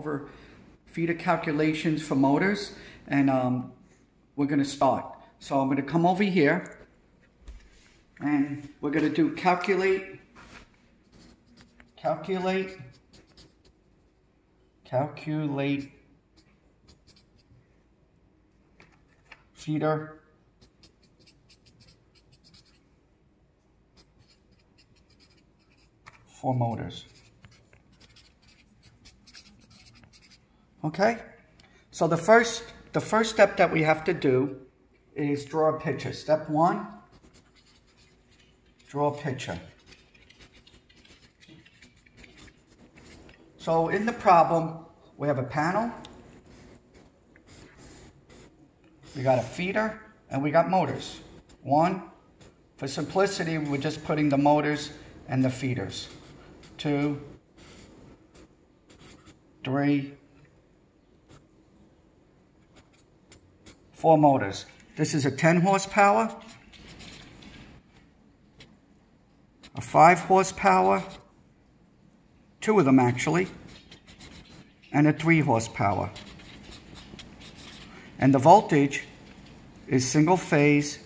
over feeder calculations for motors and um, we're gonna start. So I'm gonna come over here and we're gonna do calculate, calculate, calculate feeder for motors. Okay? So the first, the first step that we have to do is draw a picture. Step one, draw a picture. So in the problem, we have a panel, we got a feeder, and we got motors. One, for simplicity, we're just putting the motors and the feeders. Two, three, four motors. This is a 10 horsepower, a 5 horsepower, two of them actually, and a 3 horsepower. And the voltage is single phase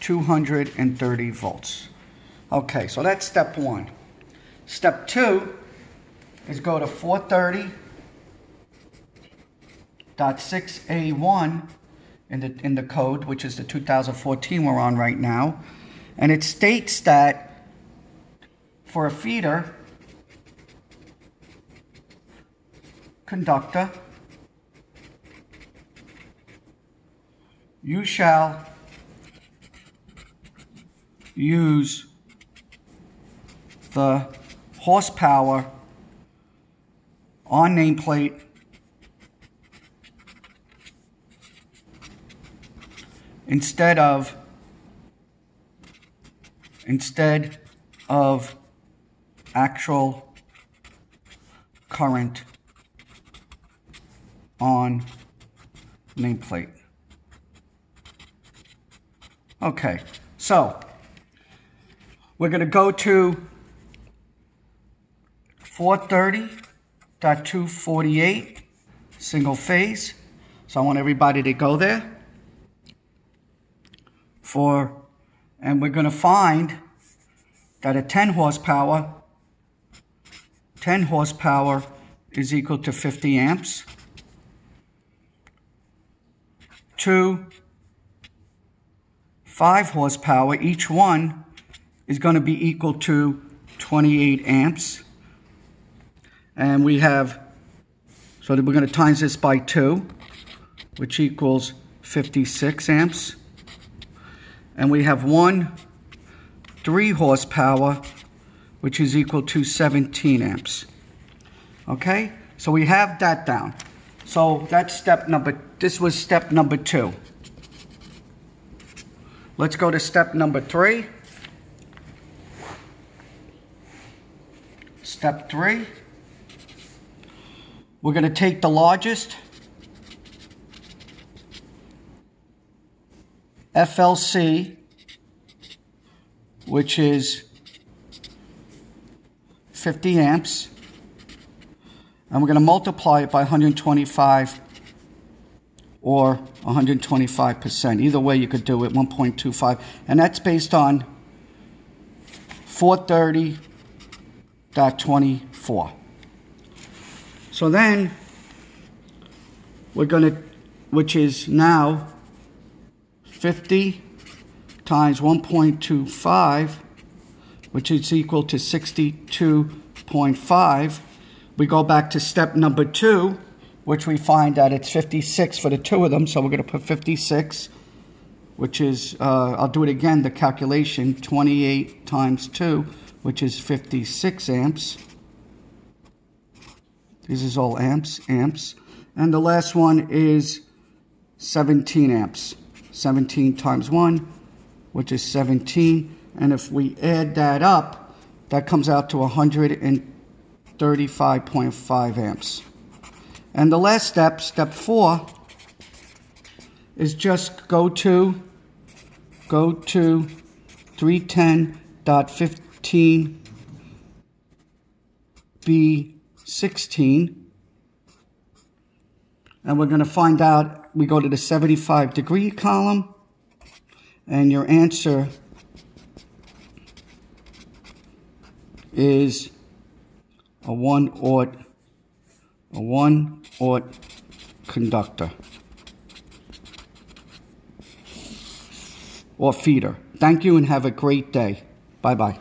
230 volts. Okay, so that's step one. Step two is go to 430.6A1 in the, in the code, which is the 2014 we're on right now. And it states that for a feeder conductor, you shall use the horsepower on nameplate instead of instead of actual current on nameplate. Okay, so we're going to go to 430.248 single phase. So I want everybody to go there for, and we're going to find that a 10 horsepower, 10 horsepower is equal to 50 amps. Two, 5 horsepower, each one is going to be equal to 28 amps. And we have, so we're going to times this by 2, which equals 56 amps and we have one 3 horsepower, which is equal to 17 amps. Okay, so we have that down. So that's step number, this was step number two. Let's go to step number three. Step three, we're going to take the largest FLC, which is 50 amps, and we're going to multiply it by 125 or 125%. Either way, you could do it, 1.25. And that's based on 430.24. So then, we're going to, which is now 50 times 1.25, which is equal to 62.5. We go back to step number two, which we find that it's 56 for the two of them. So we're going to put 56, which is, uh, I'll do it again, the calculation, 28 times 2, which is 56 amps. This is all amps, amps. And the last one is 17 amps. 17 times 1, which is 17. And if we add that up, that comes out to 135.5 amps. And the last step, step 4, is just go to go to 310.15 B16 And we're going to find out, we go to the 75 degree column, and your answer is a one aught, a one aught conductor or feeder. Thank you and have a great day. Bye bye.